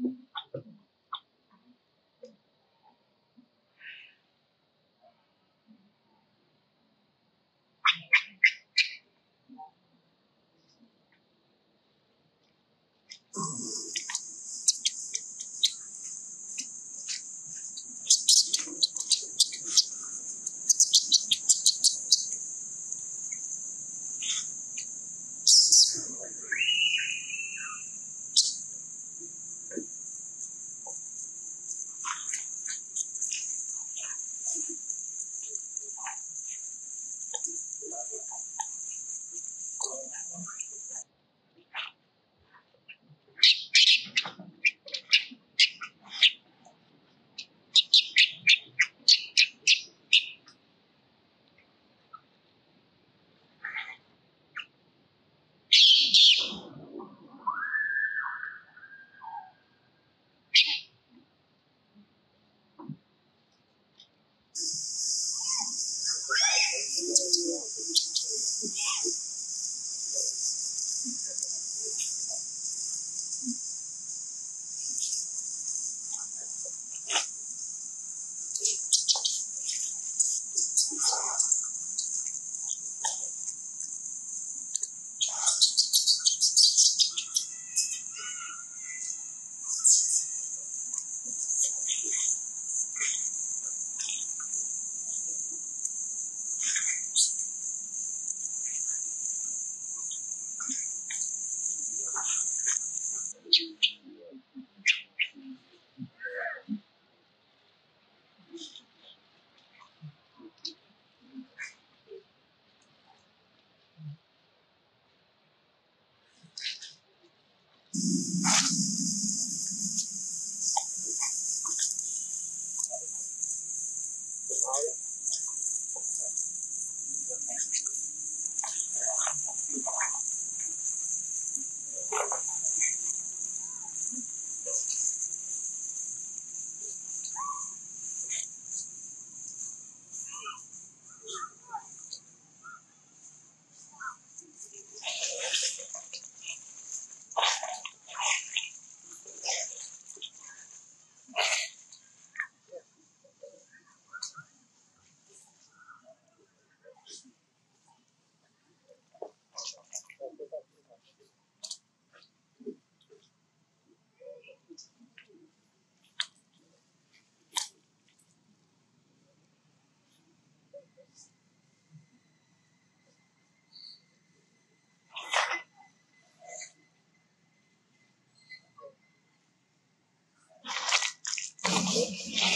Mm-hmm. Goodbye. Thank